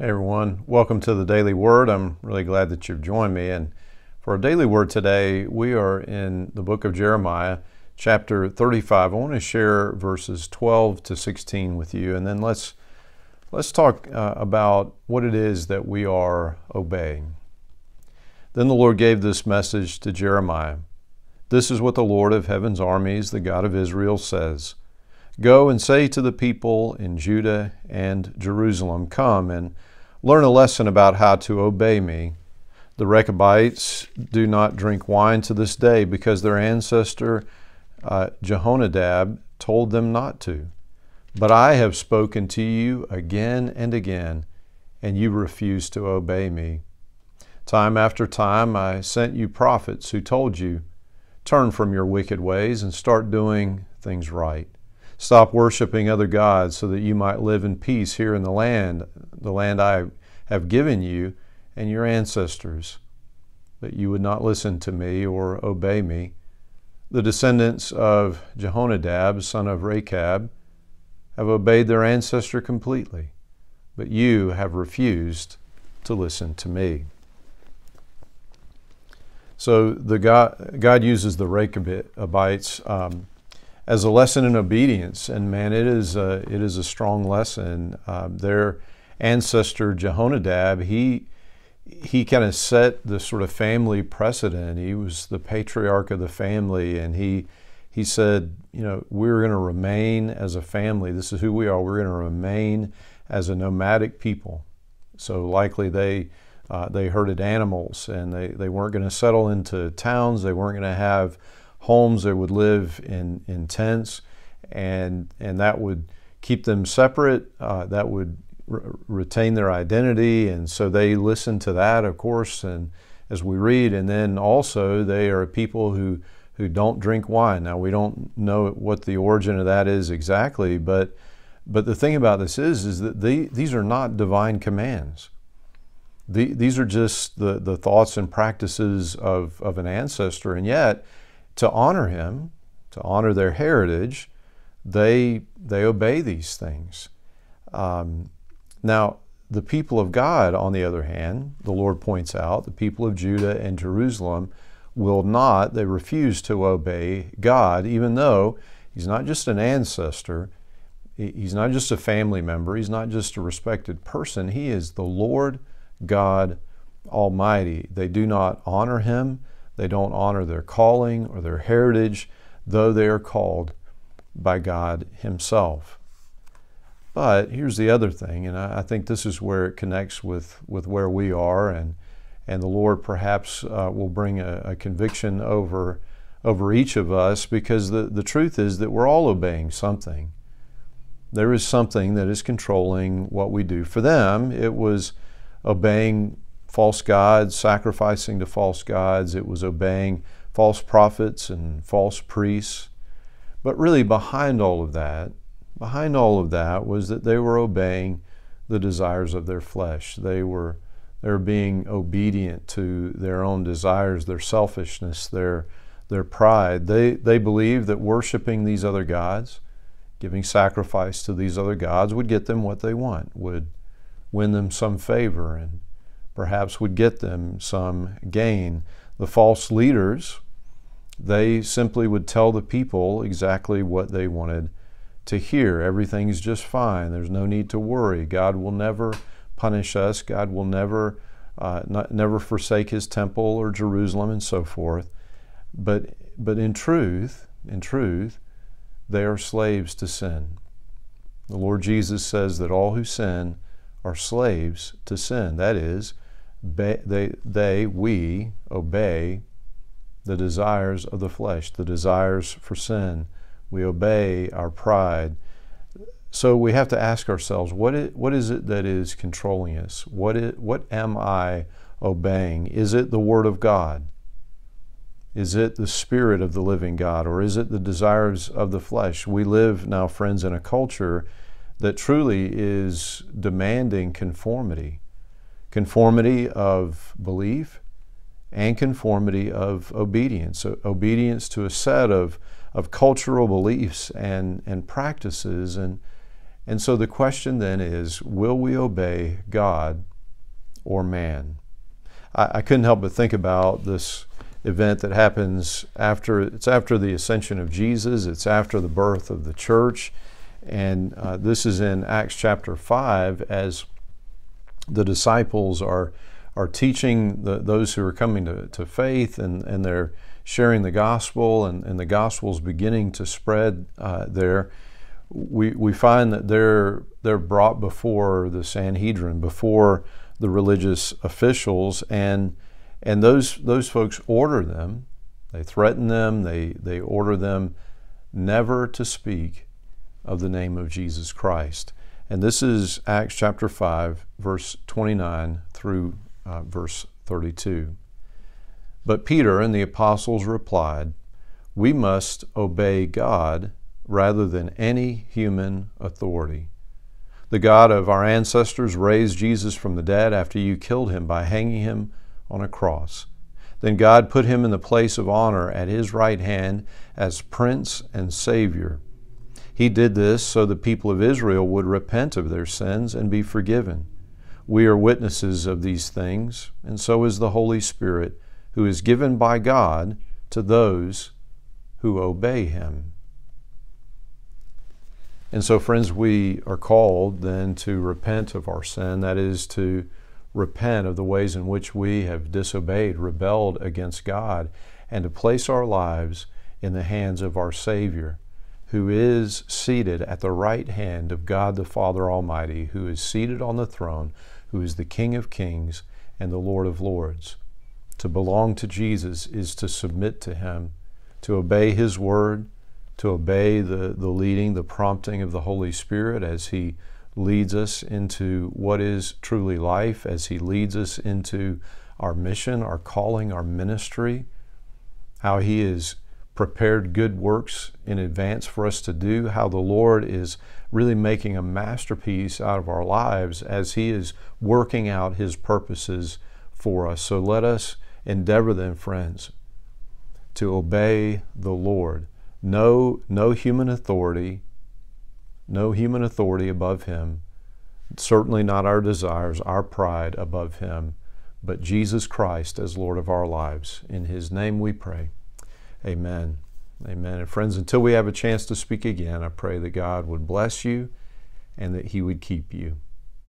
Hey everyone, welcome to the Daily Word. I'm really glad that you've joined me. And for our Daily Word today, we are in the book of Jeremiah, chapter 35. I want to share verses 12 to 16 with you, and then let's let's talk uh, about what it is that we are obeying. Then the Lord gave this message to Jeremiah. This is what the Lord of heaven's armies, the God of Israel, says. Go and say to the people in Judah and Jerusalem, Come and learn a lesson about how to obey me. The Rechabites do not drink wine to this day because their ancestor uh, Jehonadab told them not to. But I have spoken to you again and again, and you refuse to obey me. Time after time I sent you prophets who told you, Turn from your wicked ways and start doing things right. Stop worshiping other gods so that you might live in peace here in the land, the land I have given you and your ancestors. But you would not listen to me or obey me. The descendants of Jehonadab, son of Rechab, have obeyed their ancestor completely, but you have refused to listen to me. So the God, God uses the Rechabites um, as a lesson in obedience. And man, it is a, it is a strong lesson. Uh, their ancestor Jehonadab, he he kind of set the sort of family precedent. He was the patriarch of the family, and he he said, you know, we're going to remain as a family. This is who we are. We're going to remain as a nomadic people. So likely they uh, they herded animals, and they, they weren't going to settle into towns. They weren't going to have homes. They would live in, in tents, and, and that would keep them separate. Uh, that would retain their identity. And so they listen to that, of course, and as we read. And then also, they are people who, who don't drink wine. Now, we don't know what the origin of that is exactly, but, but the thing about this is, is that the, these are not divine commands. The, these are just the, the thoughts and practices of, of an ancestor. And yet, to honor him, to honor their heritage, they, they obey these things. Um, now, the people of God, on the other hand, the Lord points out, the people of Judah and Jerusalem will not, they refuse to obey God, even though He's not just an ancestor, He's not just a family member, He's not just a respected person, He is the Lord God Almighty. They do not honor Him, they don't honor their calling or their heritage, though they are called by God Himself. But here's the other thing, and I, think this is where it connects with, with where we are, and, and the Lord perhaps uh, will bring a, a, conviction over, over each of us because the, the truth is that we're all obeying something. There is something that is controlling what we do. For them, it was obeying false gods, sacrificing to false gods. It was obeying false prophets and false priests. But really, behind all of that, behind all of that was that they were obeying the desires of their flesh. They were, they were being obedient to their own desires, their selfishness, their, their pride. They, they believed that worshiping these other gods, giving sacrifice to these other gods, would get them what they want, would win them some favor and perhaps would get them some gain. The false leaders, they simply would tell the people exactly what they wanted to hear. Everything's just fine. There's no need to worry. God will never punish us. God will never, uh, not, never forsake His temple or Jerusalem and so forth. But, but in truth, in truth, they are slaves to sin. The Lord Jesus says that all who sin are slaves to sin. That is, they, they, we obey the desires of the flesh, the desires for sin. We obey our pride. So we have to ask ourselves, what is, what is it that is controlling us? What, is, what am I obeying? Is it the Word of God? Is it the Spirit of the living God? Or is it the desires of the flesh? We live now, friends, in a culture that truly is demanding conformity conformity of belief and conformity of obedience. So obedience to a set of, of cultural beliefs and, and practices. And, And so the question then is will we obey God or man? I, I couldn't help but think about this event that happens after it's after the ascension of Jesus, it's after the birth of the church. And uh, this is in Acts chapter 5 as the disciples are, are teaching the, those who are coming to, to faith and, and they're sharing the gospel, and, and the gospel is beginning to spread uh, there. We, we find that they're, they're brought before the Sanhedrin, before the religious officials, and, and those, those folks order them, they threaten them, they, they order them never to speak of the name of Jesus Christ. And this is Acts chapter 5, verse 29 through uh, verse 32. But Peter and the apostles replied, We must obey God rather than any human authority. The God of our ancestors raised Jesus from the dead after you killed him by hanging him on a cross. Then God put him in the place of honor at his right hand as Prince and Savior he did this so the people of Israel would repent of their sins and be forgiven. We are witnesses of these things, and so is the Holy Spirit, who is given by God to those who obey Him. And so, friends, we are called then to repent of our sin, that is, to repent of the ways in which we have disobeyed, rebelled against God, and to place our lives in the hands of our Savior who is seated at the right hand of God the Father Almighty, who is seated on the throne, who is the King of kings and the Lord of lords. To belong to Jesus is to submit to Him, to obey His word, to obey the, the leading, the prompting of the Holy Spirit as He leads us into what is truly life, as He leads us into our mission, our calling, our ministry, how He is prepared good works in advance for us to do, how the Lord is really making a masterpiece out of our lives as He is working out His purposes for us. So let us endeavor then, friends, to obey the Lord. No, no human authority, no human authority above Him. Certainly not our desires, our pride above Him, but Jesus Christ as Lord of our lives. In His name we pray. Amen. Amen. And friends, until we have a chance to speak again, I pray that God would bless you and that He would keep you.